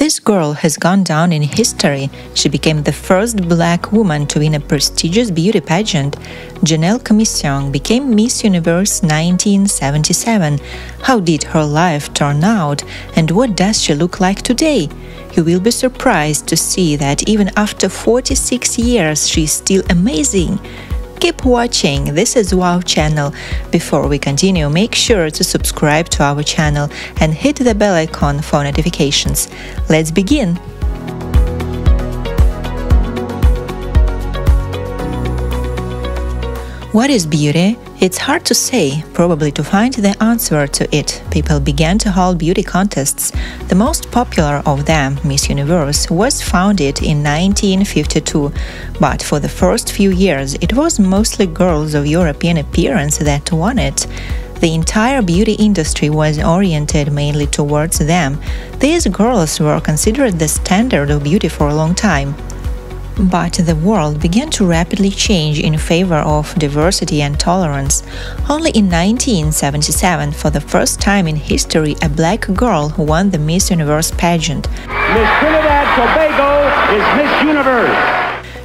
This girl has gone down in history. She became the first black woman to win a prestigious beauty pageant. Janelle Commissiong became Miss Universe 1977. How did her life turn out, and what does she look like today? You will be surprised to see that even after 46 years, she is still amazing. Keep watching, this is Wow channel. Before we continue, make sure to subscribe to our channel and hit the bell icon for notifications. Let's begin! What is beauty? It's hard to say. Probably to find the answer to it, people began to hold beauty contests. The most popular of them, Miss Universe, was founded in 1952, but for the first few years it was mostly girls of European appearance that won it. The entire beauty industry was oriented mainly towards them. These girls were considered the standard of beauty for a long time. But the world began to rapidly change in favor of diversity and tolerance. Only in 1977, for the first time in history, a black girl won the Miss Universe pageant. Miss Trinidad Tobago is Miss Universe.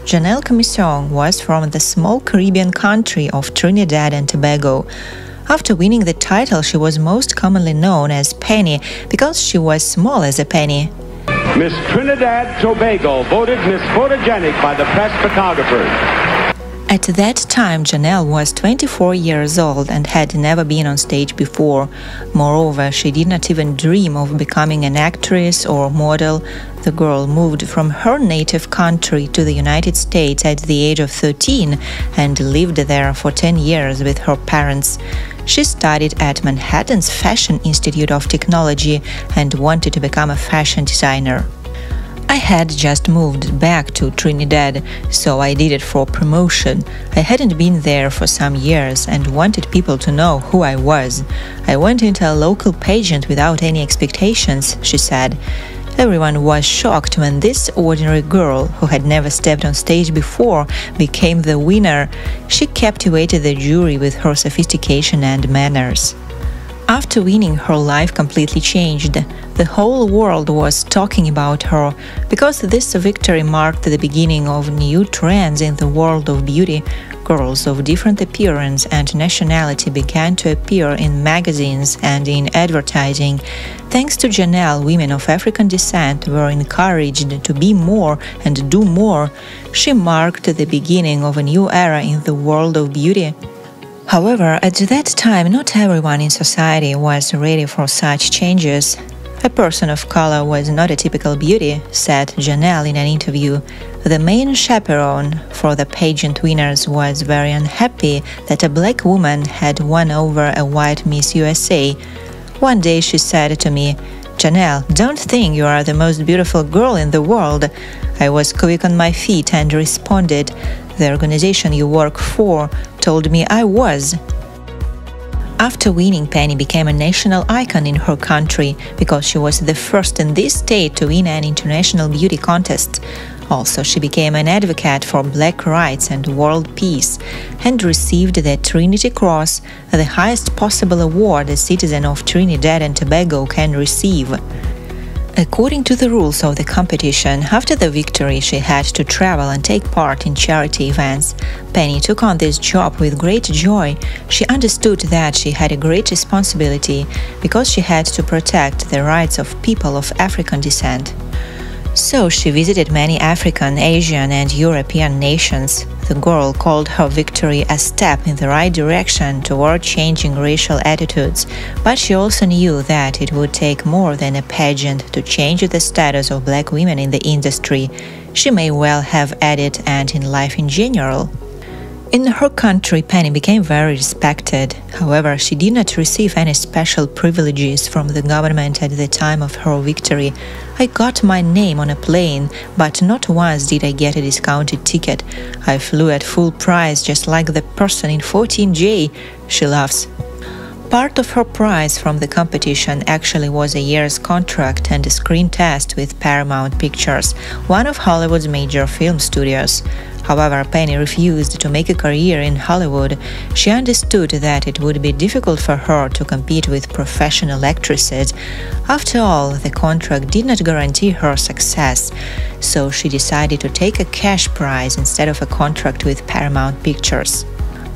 Janelle Commissiong was from the small Caribbean country of Trinidad and Tobago. After winning the title, she was most commonly known as Penny because she was small as a penny. Miss Trinidad Tobago voted Miss Photogenic by the press photographers. At that time, Janelle was 24 years old and had never been on stage before. Moreover, she did not even dream of becoming an actress or model. The girl moved from her native country to the United States at the age of 13 and lived there for 10 years with her parents. She studied at Manhattan's Fashion Institute of Technology and wanted to become a fashion designer. I had just moved back to Trinidad, so I did it for promotion. I hadn't been there for some years and wanted people to know who I was. I went into a local pageant without any expectations, she said. Everyone was shocked when this ordinary girl, who had never stepped on stage before, became the winner. She captivated the jury with her sophistication and manners. After winning, her life completely changed. The whole world was talking about her because this victory marked the beginning of new trends in the world of beauty. Girls of different appearance and nationality began to appear in magazines and in advertising. Thanks to Janelle, women of African descent were encouraged to be more and do more. She marked the beginning of a new era in the world of beauty. However, at that time, not everyone in society was ready for such changes. A person of color was not a typical beauty, said Janelle in an interview. The main chaperone for the pageant winners was very unhappy that a black woman had won over a white Miss USA. One day she said to me, Janelle, don't think you are the most beautiful girl in the world. I was quick on my feet and responded, The organization you work for told me I was. After winning, Penny became a national icon in her country because she was the first in this state to win an international beauty contest. Also, she became an advocate for black rights and world peace and received the Trinity Cross, the highest possible award a citizen of Trinidad and Tobago can receive. According to the rules of the competition, after the victory she had to travel and take part in charity events. Penny took on this job with great joy. She understood that she had a great responsibility because she had to protect the rights of people of African descent. So she visited many African, Asian, and European nations. The girl called her victory a step in the right direction toward changing racial attitudes, but she also knew that it would take more than a pageant to change the status of black women in the industry. She may well have added, and in life in general. In her country, Penny became very respected. However, she did not receive any special privileges from the government at the time of her victory. I got my name on a plane, but not once did I get a discounted ticket. I flew at full price just like the person in 14J, she laughs. Part of her prize from the competition actually was a year's contract and a screen test with Paramount Pictures, one of Hollywood's major film studios. However, Penny refused to make a career in Hollywood. She understood that it would be difficult for her to compete with professional actresses. After all, the contract did not guarantee her success, so she decided to take a cash prize instead of a contract with Paramount Pictures.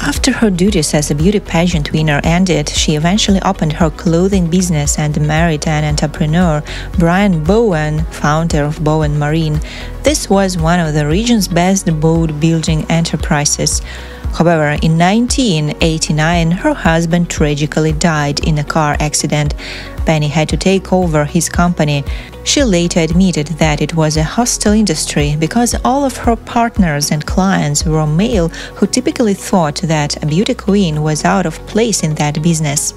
After her duties as a beauty pageant winner ended, she eventually opened her clothing business and married an entrepreneur, Brian Bowen, founder of Bowen Marine. This was one of the region's best boat building enterprises. However, in 1989, her husband tragically died in a car accident. Penny had to take over his company. She later admitted that it was a hostile industry because all of her partners and clients were male who typically thought that a beauty queen was out of place in that business.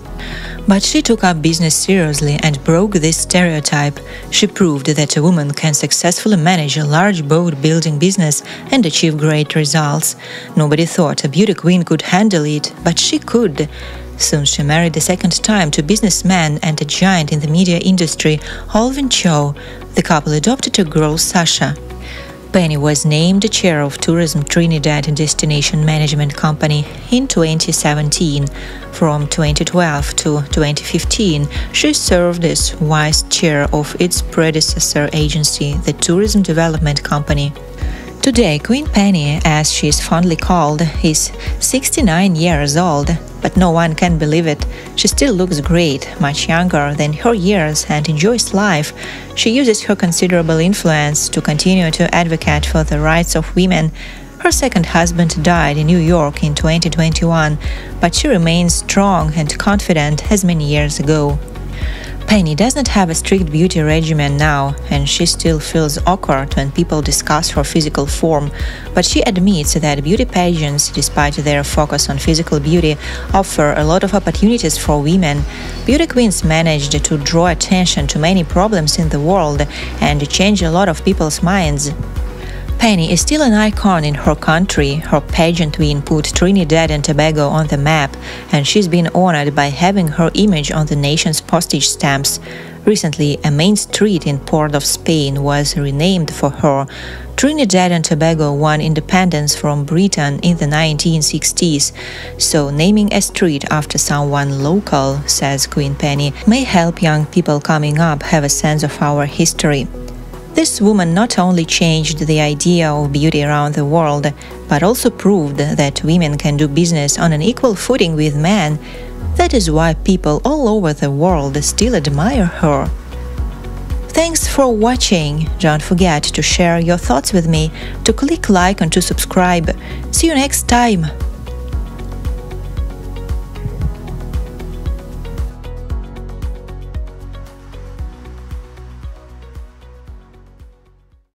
But she took up business seriously and broke this stereotype. She proved that a woman can successfully manage a large boat building business and achieve great results. Nobody thought a beauty queen could handle it, but she could. Soon she married a second time to businessman and a giant in the media industry, Alvin Cho. The couple adopted a girl, Sasha. Penny was named chair of Tourism Trinidad and Destination Management Company in 2017. From 2012 to 2015, she served as vice chair of its predecessor agency, the Tourism Development Company. Today, Queen Penny, as she is fondly called, is 69 years old, but no one can believe it. She still looks great, much younger than her years, and enjoys life. She uses her considerable influence to continue to advocate for the rights of women. Her second husband died in New York in 2021, but she remains strong and confident as many years ago. Penny does not have a strict beauty regimen now, and she still feels awkward when people discuss her physical form. But she admits that beauty pageants, despite their focus on physical beauty, offer a lot of opportunities for women. Beauty queens managed to draw attention to many problems in the world and change a lot of people's minds. Penny is still an icon in her country. Her pageant win put Trinidad and Tobago on the map, and she's been honored by having her image on the nation's postage stamps. Recently, a main street in Port of Spain was renamed for her. Trinidad and Tobago won independence from Britain in the 1960s, so naming a street after someone local, says Queen Penny, may help young people coming up have a sense of our history. This woman not only changed the idea of beauty around the world, but also proved that women can do business on an equal footing with men. That is why people all over the world still admire her. Thanks for watching. Don't forget to share your thoughts with me, to click like and to subscribe. See you next time.